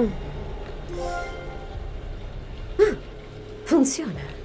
Mm. Mm. Funziona.